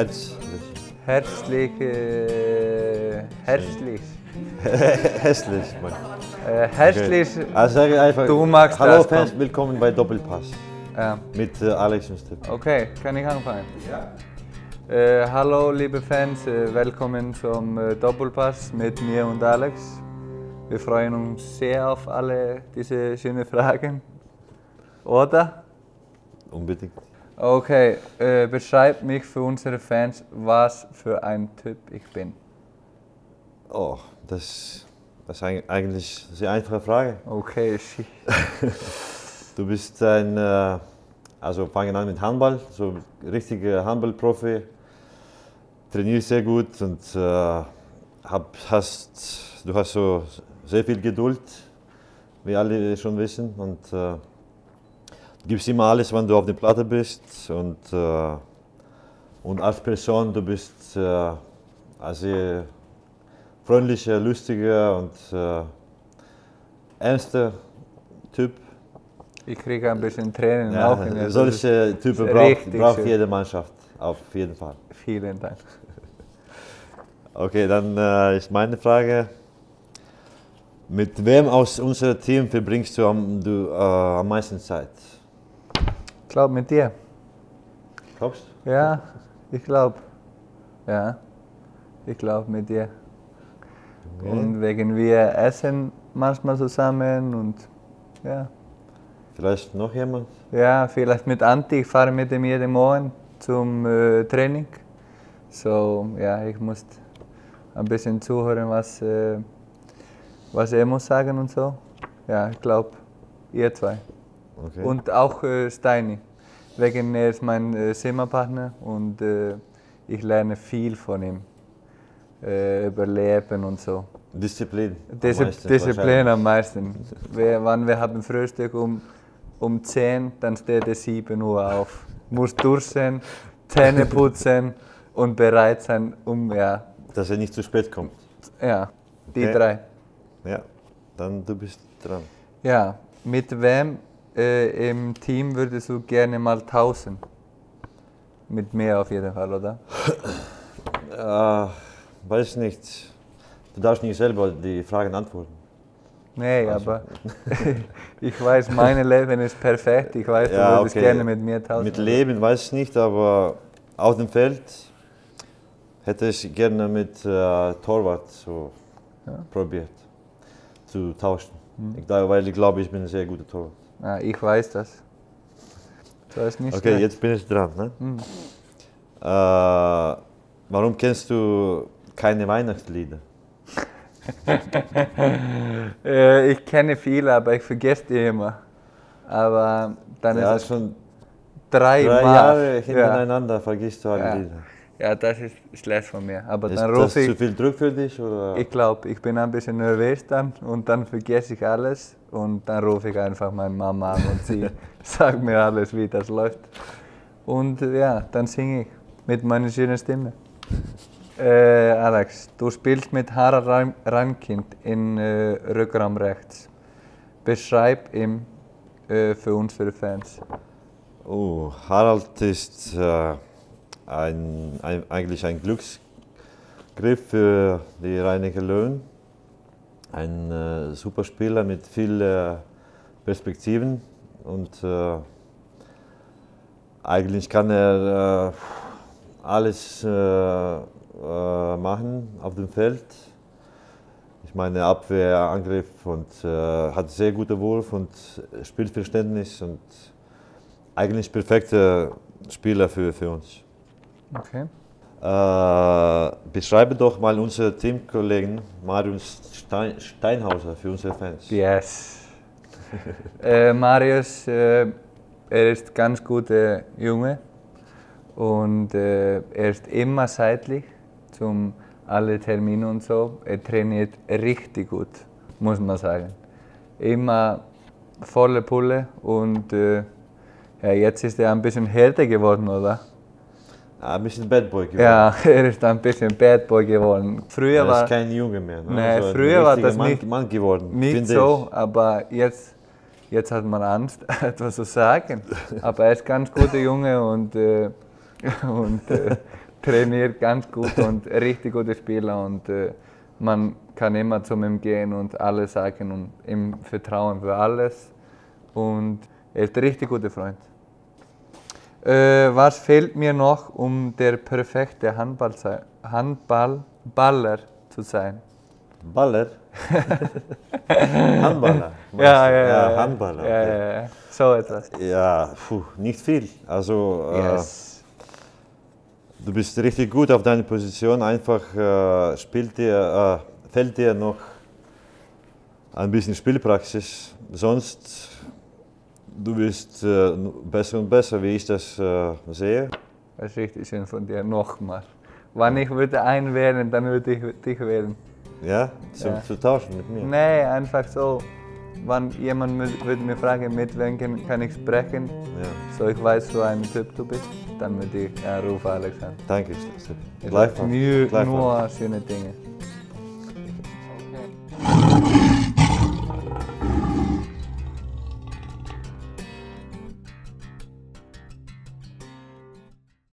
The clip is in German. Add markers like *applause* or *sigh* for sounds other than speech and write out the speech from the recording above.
herzlich. Herzlich, äh, herzlich, Hässlich, Mann. äh, herzlich. Also sage einfach, Du magst Hallo das, Fans, komm. willkommen bei Doppelpass Ja, mit äh, Alex und Stefan. okay, kann ich anfangen? Ja. Äh, hallo liebe Fans, äh, willkommen zum äh, Doppelpass mit mir und Alex. Wir freuen uns sehr auf alle diese schönen Fragen. Oder? Unbedingt. Okay, äh, beschreib mich für unsere Fans, was für ein Typ ich bin. Oh, das, das ist eig- eigentlich eine sehr einfache Frage. Okay, *laughs* shit. *laughs* Du bist ein, äh, also fangen an mit Handball, so richtiger Handballprofi, trainierst sehr gut und äh, hab, hast, du hast so sehr viel Geduld, wie alle schon wissen und äh, gibst immer alles, wenn du auf der Platte bist und, äh, und als Person, du bist äh, ein sehr freundlicher, lustiger und äh, ernster Typ. Ich kriege ein bisschen Tränen Ja, auch in der solche Typen braucht, braucht jede Mannschaft, auf jeden Fall. Vielen Dank. *laughs* Okay, dann äh, ist meine Frage. Mit wem aus unserem Team verbringst du am, du, äh, am meisten Zeit? Ich glaube mit dir. Glaubst du? Ja, ich glaube. Ja, ich glaube mit dir. Und wegen wir essen manchmal zusammen und ja. Vielleicht noch jemand? Ja, vielleicht mit Anti. Ich fahre mit ihm jeden Morgen zum äh, Training. So, ja, ich muss ein bisschen zuhören, was, äh, was er muss sagen und so. Ja, ich glaube, ihr zwei. Okay. Und auch äh, Steini. Wegen er ist mein äh, Zimmerpartner und äh, ich lerne viel von ihm. Äh, über Leben und so. Disziplin. am Diszi meisten Disziplin am meisten. wir, wann wir haben Frühstück um, um 10, dann steht er 7 Uhr auf. Muss duschen, Zähne *laughs* putzen und bereit sein, um, ja, Dass er nicht zu spät kommt. ja, die Okay. drei. Ja, dann du bist dran. Ja, mit wem äh, im Team würdest du gerne mal tauschen? Mit mir auf jeden Fall, oder? Äh, weiß nicht. Du darfst nicht selber die Fragen antworten. Nee, aber *laughs* ich weiß, mein Leben ist perfekt. Ich weiß, du Ja, würdest okay. gerne mit mir tauschen. Mit Leben weiß ich nicht, aber auf dem Feld hätte ich gerne mit äh, Torwart so probiert zu tauschen. Hm. Ich, weil ich glaube, ich bin ein sehr guter Torwart. Ja, ich weiß das. Du hast nicht Okay, schlecht. jetzt bin ich dran. Ne? Hm. Äh, warum kennst du keine Weihnachtslieder? *laughs* Äh, ich kenne viele, aber ich vergesse die immer. Aber dann Ja, ist es schon drei, drei. Jahre ja. hintereinander vergisst du alle Ja. Lieder. Ja, das ist schlecht von mir. Aber Ist dann das rufe zu ich. viel Druck für dich? Oder? Ich glaube, ich bin ein bisschen nervös dann und dann vergesse ich alles und dann rufe ich einfach meine Mama an und sie *laughs* sagt mir alles, wie das läuft. Und ja, dann singe ich mit meiner schönen Stimme. *laughs* Äh, Alex, du spielst mit Harald Ran- Rankind in äh, Rückraum rechts. Beschreib ihn äh, für unsere Fans. Oh, Harald ist äh, ein, ein, eigentlich ein Glücksgriff für die Rheiniger Löwen. Ein äh, super Spieler mit vielen Perspektiven und äh, eigentlich kann er äh, alles äh, äh, machen auf dem Feld. Ich meine Abwehr, Angriff und äh, hat sehr guten Wurf und Spielverständnis und eigentlich perfekter Spieler für, für uns. Okay. Äh, beschreibe doch mal unsere Teamkollegen Marius Stein, Steinhauser für unsere Fans. Yes. *laughs* äh, Marius, äh, er ist ganz guter Junge und äh, er ist immer seitlich zum alle Termine und so. Er trainiert richtig gut, muss man sagen. Immer volle Pulle und äh, ja, jetzt ist er ein bisschen härter geworden, oder? Ah, ein bisschen Bad Boy geworden. Ja, *laughs* er ist ein bisschen Bad Boy geworden. Früher er war ist kein Junge mehr. Ne? Nee, ein früher war das Mann, nicht- Mann geworden. Nicht so, aber jetzt, jetzt hat man Angst, *laughs* etwas zu sagen. Aber er ist ganz guter Junge und, äh, *laughs* und äh, trainiert ganz gut und richtig guter Spieler und äh, man kann immer zu ihm gehen und alles sagen und ihm vertrauen für alles. Und er ist ein richtig guter Freund. Äh, was fehlt mir noch, um der perfekte Handball, Handballballer zu sein? Baller? *laughs* Handballer? Ja, ja, ja, ja. Handballer. Ja, okay. ja. So etwas. Ja, puh, nicht viel. Also, äh, Yes. du bist richtig gut auf deiner Position. Einfach äh, spielt dir, äh, fällt dir noch ein bisschen Spielpraxis. Sonst, du wirst äh, besser und besser, wie ich das äh, sehe. Das ist richtig schön von dir. Nochmal. Wann ich würde einen wählen, dann würde ich dich wählen. Ja, zum, Ja. zu tauschen mit mir. Nee, einfach so. Wann jemand würde mir fragen, mit wem kann- ich sprechen, Ja, so ich weiß, so ein Typ du bist, dann würde ich, ja, ruf Alexander. danke. Stefan. Gleichfalls. Nur, nur schöne Dinge.